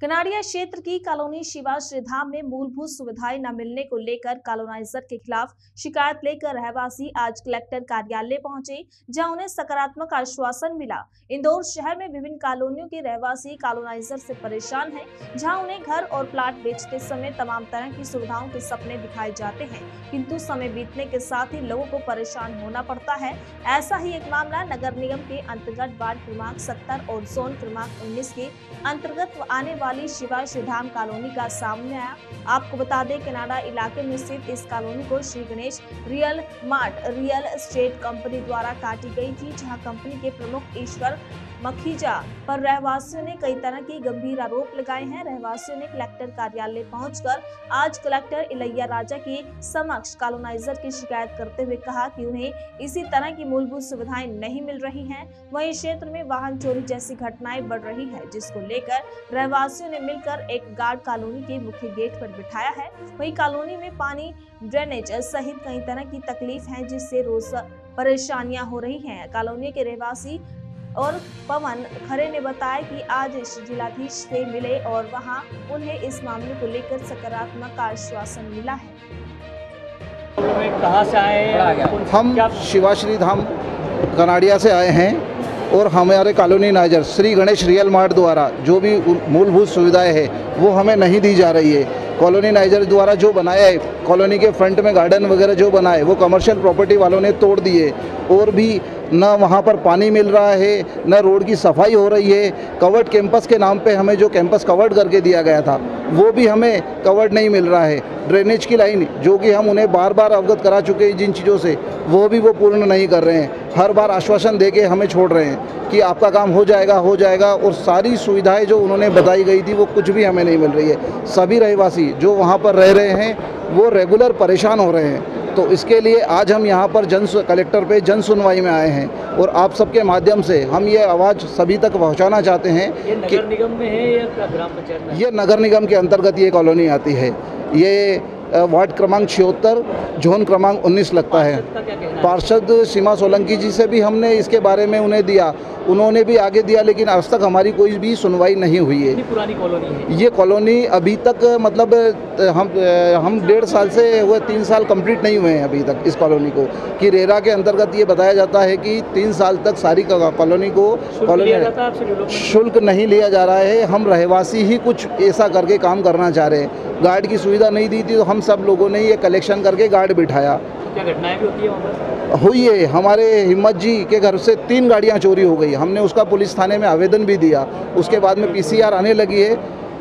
कनाड़िया क्षेत्र की कॉलोनी शिवा श्रीधाम में मूलभूत सुविधाएँ न मिलने को लेकर कॉलोनाइजर के खिलाफ शिकायत लेकर रहवासी आज कलेक्टर कार्यालय पहुँचे, जहाँ उन्हें सकारात्मक आश्वासन मिला। इंदौर शहर में विभिन्न कॉलोनियों के रहवासी कॉलोनाइजर से परेशान हैं, जहाँ उन्हें घर और प्लाट बेचते समय तमाम तरह की सुविधाओं के सपने दिखाए जाते हैं। किंतु समय बीतने के साथ ही लोगों को परेशान होना पड़ता है। ऐसा ही एक मामला नगर निगम के अंतर्गत वार्ड क्रमांक सत्तर और जोन क्रमांक उन्नीस के अंतर्गत आने वाली शिवा श्रीधाम कॉलोनी का सामने आया। आपको बता दें, कनाडा इलाके में स्थित इस कॉलोनी को Shri Ganesh real mart, real estate company द्वारा काटी गई थी, जहाँ कंपनी के प्रमुख ईश्वर मखीजा पर रहवासियों ने कई तरह की गंभीर आरोप लगाए हैं। रहवासियों ने कलेक्टर कार्यालय पहुंचकर आज कलेक्टर इलैया राजा के समक्ष कॉलोनाइजर की शिकायत करते हुए कहा कि उन्हें इसी तरह की मूलभूत सुविधाएँ नहीं मिल रही हैं। वहीं क्षेत्र में वाहन चोरी जैसी घटनाएँ बढ़ रही है, जिसको लेकर रहवासियों ने मिलकर एक गार्ड कॉलोनी के मुख्य गेट पर बिठाया है। वही कॉलोनी में पानी ड्रेनेज सहित कई तरह की तकलीफ़ है जिससे रोज परेशानियाँ हो रही हैं। कॉलोनी के रहवासी और पवन खरे ने बताया कि आज इस जिलाधीश से मिले और वहाँ उन्हें इस मामले को लेकर सकारात्मक आश्वासन मिला है। कहाँ से आए हम शिवाश्री धाम कनाडिया से आए हैं। और हमारे कॉलोनी नाजर, श्री गणेश रियल मार्ट द्वारा जो भी मूलभूत सुविधाएँ हैं, वो हमें नहीं दी जा रही है। कॉलोनी नाइजर द्वारा जो बनाया है कॉलोनी के फ्रंट में गार्डन वगैरह जो बनाए वो कमर्शियल प्रॉपर्टी वालों ने तोड़ दिए। और भी न वहाँ पर पानी मिल रहा है, न रोड की सफ़ाई हो रही है। कवर्ड कैंपस के नाम पे हमें जो कैंपस कवर्ड करके दिया गया था, वो भी हमें कवर्ड नहीं मिल रहा है। ड्रेनेज की लाइन जो कि हम उन्हें बार बार अवगत करा चुके हैं जिन चीज़ों से, वो भी वो पूर्ण नहीं कर रहे हैं। हर बार आश्वासन दे के हमें छोड़ रहे हैं कि आपका काम हो जाएगा हो जाएगा। और सारी सुविधाएँ जो उन्होंने बताई गई थी, वो कुछ भी हमें नहीं मिल रही है। सभी रहवासी जो वहाँ पर रह रहे हैं वो रेगुलर परेशान हो रहे हैं। तो इसके लिए आज हम यहाँ पर जन कलेक्टर पे जन सुनवाई में आए हैं और आप सबके माध्यम से हम ये आवाज़ सभी तक पहुँचाना चाहते हैं ये नगर निगम में है या ग्राम पंचायत में? ये नगर निगम के अंतर्गत ये कॉलोनी आती है। ये वार्ड क्रमांक छिहत्तर जोन क्रमांक 19 लगता है। पार्षद सीमा सोलंकी जी से भी हमने इसके बारे में उन्हें दिया। उन्होंने भी आगे दिया लेकिन आज तक हमारी कोई भी सुनवाई नहीं हुई है। पुरानी कॉलोनी है। ये कॉलोनी अभी तक मतलब हम हम डेढ़ साल से हुए तीन साल कंप्लीट नहीं हुए हैं अभी तक इस कॉलोनी को। कि रेरा के अंतर्गत ये बताया जाता है कि तीन साल तक सारी कॉलोनी को डेवलपमेंट शुल्क नहीं लिया जा रहा है। हम रहवासी ही कुछ ऐसा करके काम करना चाह रहे हैं। गार्ड की सुविधा नहीं दी थी तो हम सब लोगों ने ये कलेक्शन करके गार्ड बिठाया। क्या घटनाएँ भी होती है वहाँ हुई है हमारे हिम्मत जी के घर से तीन गाड़ियाँ चोरी हो गई। हमने उसका पुलिस थाने में आवेदन भी दिया। उसके बाद में पीसीआर आने लगी है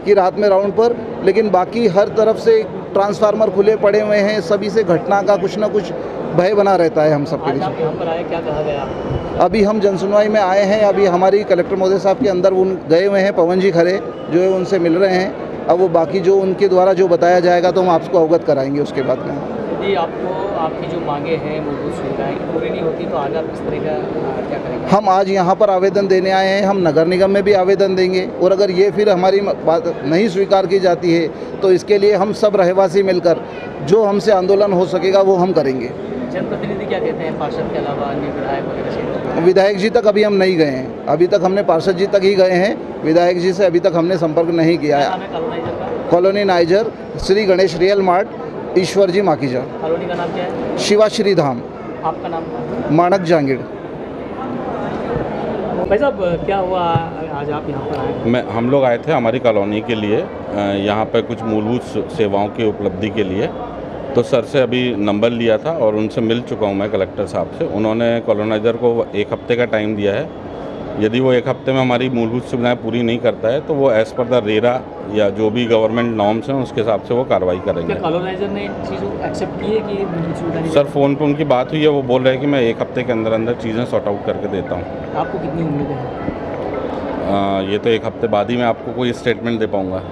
कि रात में राउंड पर लेकिन बाकी हर तरफ़ से ट्रांसफार्मर खुले पड़े हुए हैं सभी से घटना का कुछ ना कुछ भय बना रहता है हम सबके लिए। अभी हम जनसुनवाई में आए हैं अभी हमारी कलेक्टर महोदय साहब के अंदर उन गए हुए हैं पवन जी खरे जो है उनसे मिल रहे हैं। अब वो बाकी जो उनके द्वारा जो बताया जाएगा तो हम आपको अवगत कराएँगे उसके बाद में। यदि आपको आपकी जो मांगे हैं मूलभूत सुविधाएँ पूरी नहीं होती तो आगे आप किस तरह का क्या करेंगे? हम आज यहाँ पर आवेदन देने आए हैं हम नगर निगम में भी आवेदन देंगे और अगर ये फिर हमारी बात नहीं स्वीकार की जाती है तो इसके लिए हम सब रहवासी मिलकर जो हमसे आंदोलन हो सकेगा वो हम करेंगे। जनप्रतिनिधि क्या कहते हैं पार्षद के अलावा अन्य विधायक वगैरह विधायक जी तक अभी हम नहीं गए हैं। अभी तक हमने पार्षद जी तक ही गए हैं। विधायक जी से अभी तक हमने संपर्क नहीं किया है। Colonizer Shri Ganesh real mart Ishwar ji Makija colony का नाम क्या है? शिवाश्री धाम। आपका नाम? मानक जांगिड़ भाई साहब क्या हुआ आज आप यहाँ पर आए? मैं हम लोग आए थे हमारी कॉलोनी के लिए यहाँ पर कुछ मूलभूत सेवाओं की उपलब्धि के लिए। तो सर से अभी नंबर लिया था और उनसे मिल चुका हूँ मैं कलेक्टर साहब से। उन्होंने कॉलोनाइज़र को एक हफ़्ते का टाइम दिया है। यदि वो एक हफ़्ते में हमारी मूलभूत सुविधाएँ पूरी नहीं करता है तो वो एज़ पर द रेरा या जो भी गवर्नमेंट नॉर्म्स हैं उसके हिसाब से वो कार्रवाई करेंगे। कॉलोनाइजर ने चीज़ एक्सेप्ट की है कि सर फ़ोन पर उनकी बात हुई है वो बोल रहे हैं कि मैं एक हफ़्ते के अंदर अंदर चीज़ें सॉर्ट आउट करके देता हूँ। आपको कितनी उम्मीद है? ये तो एक हफ़्ते बाद ही मैं आपको कोई स्टेटमेंट दे पाऊँगा।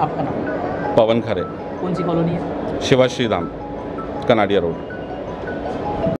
आपका नाम? पवन खरे। कौन सी कॉलोनी है? शिवाश्री धाम कनाडिया रोड।